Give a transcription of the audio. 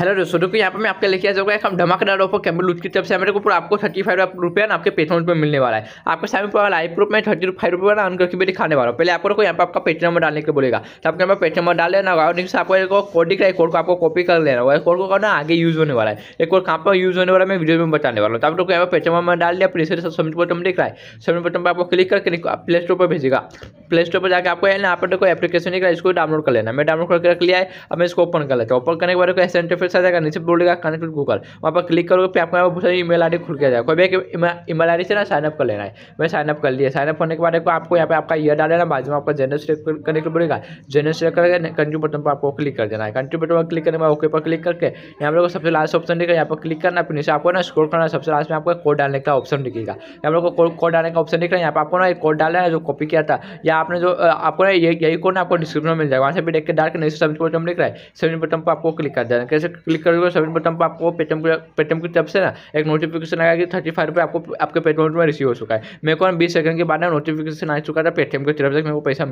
Hello दोस्तों, देखो, यहाँ पे मैं आपके लेके आ जाऊँगा एक हम धमाकेदार ऑफ़र कैमल लूट की तरफ़ से। मेरे को पूरा आपको थर्टी फाइव रुपये ना आपके पेटीएम में मिलने वाला है। आपको सामने पूरा लाइव प्रूफ में थर्टी फाइव रुपये ना करके भी दिखाने वाला हूँ। पहले आपको देखो, यहाँ पे आपका पेटीएम नंबर डालने के बोलेगा। तो आपके नंबर पेटीएम नंबर डाल लेना और नीचे आपको एक कोड दिख रहा है कोड को आपको कॉपी कर लेना होगा। कोड को ना, आगे यूज़ होने वाला है। एक कोड कहाँ पर यूज़ होने वाला मैं वीडियो में बताने वाला हूँ। तो आप लोग यहाँ पे पेटीएम नंबर डाल दिया फिर इसे सबमिट बटन दिख रहा है। सबमिट बटन पर आपको क्लिक करके प्ले स्टोर पर भेजेगा। प्ले स्टोर पर जाकर आपको यहाँ पर देखो एप्लीकेशन दिख रहा है, इसको डाउनलोड कर लेना मैं डाउनलोड करके रख लिया है, अब मैं इसको ओपन कर लेता हूँ। ओपन करने के बाद ऐसे इंटरफेस आ जाएगा, नीचे बोलेगा कनेक्ट विद गूगल वहाँ पर क्लिक करोगे, फिर आपको यहाँ पर बहुत सारी ईमेल आईडी खुल के जाएगा। कोई भी ईमेल आईडी से ना साइनअप कर लेना है। मैं साइनअप कर लिया। साइनअप करने के बाद आपको यहाँ पे आपका ईयर डाल लेना बाजू में आपका जनरल सेलेक्ट करने के पड़ेगा जनरल सेलेक्ट करके कंट्री बटन पर आपको क्लिक कर देना है। कंट्री बटन पर क्लिक करने बाद ओके पर क्लिक करके, यहाँ पर सबसे लास्ट ऑप्शन दिखेगा, यहाँ पर क्लिक करना फिर नीचे आपको ना स्कोर करना सबसे लास्ट में आपको कोड डालने का ऑप्शन दिखेगा। यहाँ पर कोड डालने का ऑप्शन दिख रहा है। यहाँ पर आपको ना एक कोड डालना है, जो कॉपी किया था, या आपने जो आपको ना यही यही कोड ना आपको डिस्क्रिप्शन में मिल जाएगा। वहाँ से भी देख के डाल के नहीं सबमिट बटन लिख रहा है। सबमिट बटन पर आपको क्लिक कर देना कैसे क्लिक करोगे सबमिट बटन पर आपको पेटीएम पेटीएम की तरफ़ से ना एक नोटिफिकेशन आएगा कि थर्टी फाइव रुपये आपको, आपके पेटीएम में रिसीव हो चुका है। मेरे को बीस सेकंड के बाद ना नोटिफिकेशन आ चुका था पेटीएम की तरफ़ से मेरे को पैसा